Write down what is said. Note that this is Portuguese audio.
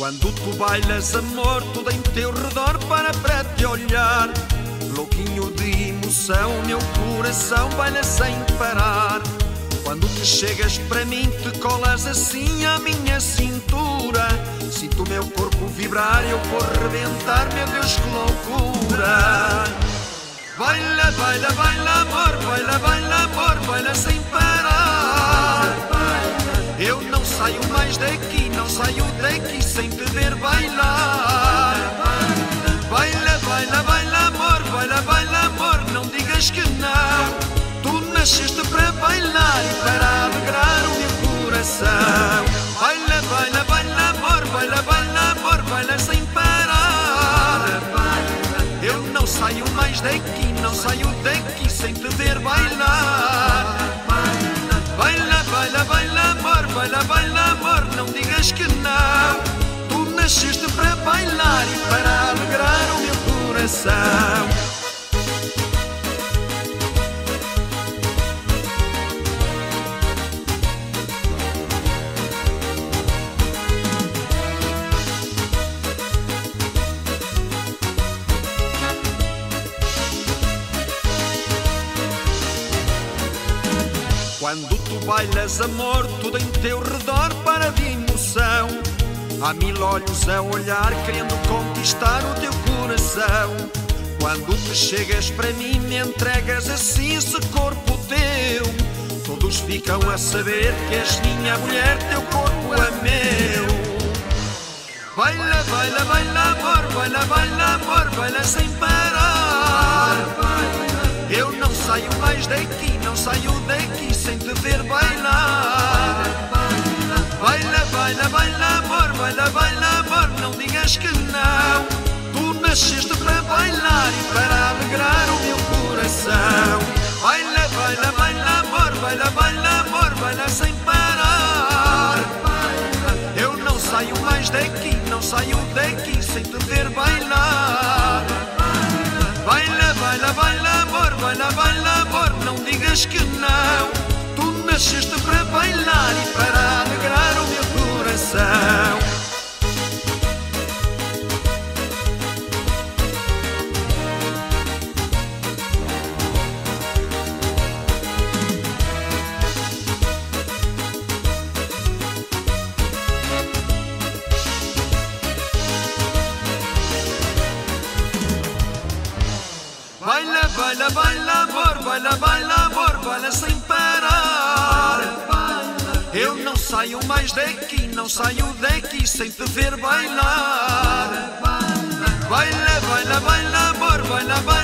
Quando tu bailas amor, tudo em teu redor para para te olhar. Louquinho de emoção, meu coração baila sem parar. Quando te chegas para mim, te colas assim à minha cintura. Sinto meu corpo vibrar, eu vou rebentar, meu Deus, que loucura. Baila, baila, baila, amor, baila, baila, amor, baila sem saio mais daqui, não saio daqui sem te ver bailar. Baila, baila, baila, amor, baila, baila, amor, não digas que não. Tu nasceste para bailar e para alegrar o meu coração. Baila, baila, baila, amor, baila, baila, amor, baila sem parar. Eu não saio mais daqui, não saio daqui sem te ver bailar. Coração. Quando tu bailas amor, tudo em teu redor para de emoção. Há mil olhos a olhar, querendo conquistar o teu coração. Quando te chegas para mim, me entregas assim esse corpo teu. Todos ficam a saber que és minha mulher, teu corpo é meu. Baila, baila, baila, amor, baila, baila, amor, baila sem parar. Eu não saio mais daqui, não saio daqui nasceste para bailar e para alegrar o meu coração. Baila, baila, baila, amor, baila, baila, amor, baila sem parar. Eu não saio mais daqui, não saio daqui sem te ver bailar. Baila, baila, baila, amor, baila, baila, amor, não digas que não. Tu nasceste para Baila, baila, amor, baila, baila, amor, baila sem parar. Eu não saio mais daqui, não saio daqui sem te ver bailar. Baila, baila, baila, amor, baila, baila,